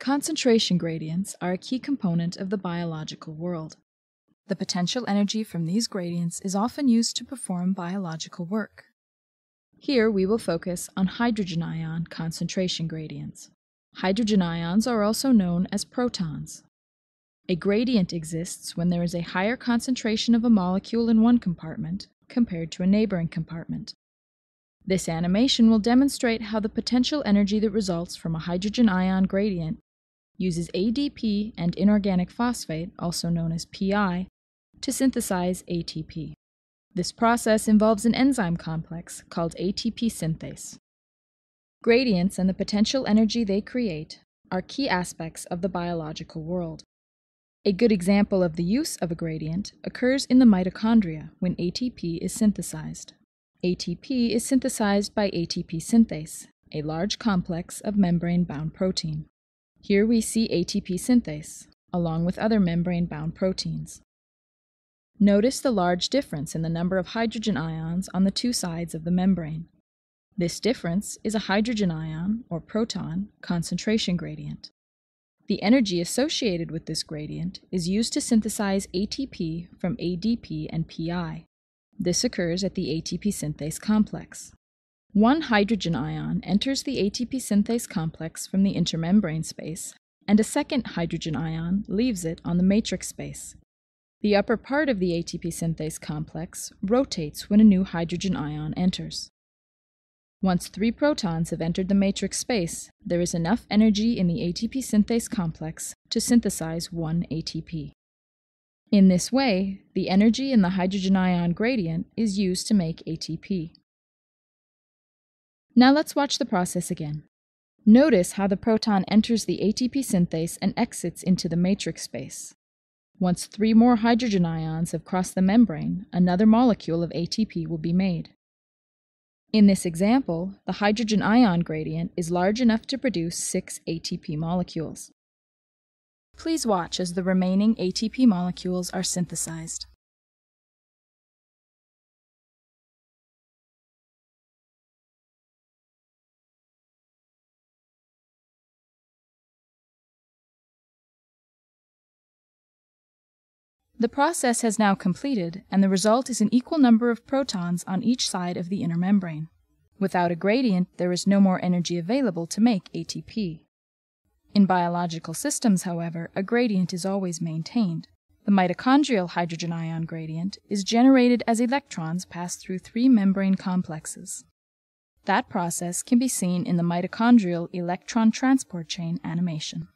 Concentration gradients are a key component of the biological world. The potential energy from these gradients is often used to perform biological work. Here we will focus on hydrogen ion concentration gradients. Hydrogen ions are also known as protons. A gradient exists when there is a higher concentration of a molecule in one compartment compared to a neighboring compartment. This animation will demonstrate how the potential energy that results from a hydrogen ion gradient uses ADP and inorganic phosphate, also known as PI, to synthesize ATP. This process involves an enzyme complex called ATP synthase. Gradients and the potential energy they create are key aspects of the biological world. A good example of the use of a gradient occurs in the mitochondria when ATP is synthesized. ATP is synthesized by ATP synthase, a large complex of membrane bound protein. Here we see ATP synthase, along with other membrane bound proteins. Notice the large difference in the number of hydrogen ions on the two sides of the membrane. This difference is a hydrogen ion, or proton, concentration gradient. The energy associated with this gradient is used to synthesize ATP from ADP and PI. This occurs at the ATP synthase complex. One hydrogen ion enters the ATP synthase complex from the intermembrane space, and a second hydrogen ion leaves it on the matrix space. The upper part of the ATP synthase complex rotates when a new hydrogen ion enters. Once three protons have entered the matrix space, there is enough energy in the ATP synthase complex to synthesize one ATP. In this way, the energy in the hydrogen ion gradient is used to make ATP. Now let's watch the process again. Notice how the proton enters the ATP synthase and exits into the matrix space. Once three more hydrogen ions have crossed the membrane, another molecule of ATP will be made. In this example, the hydrogen ion gradient is large enough to produce six ATP molecules. Please watch as the remaining ATP molecules are synthesized. The process has now completed, and the result is an equal number of protons on each side of the inner membrane. Without a gradient, there is no more energy available to make ATP. In biological systems, however, a gradient is always maintained. The mitochondrial hydrogen ion gradient is generated as electrons pass through three membrane complexes. That process can be seen in the mitochondrial electron transport chain animation.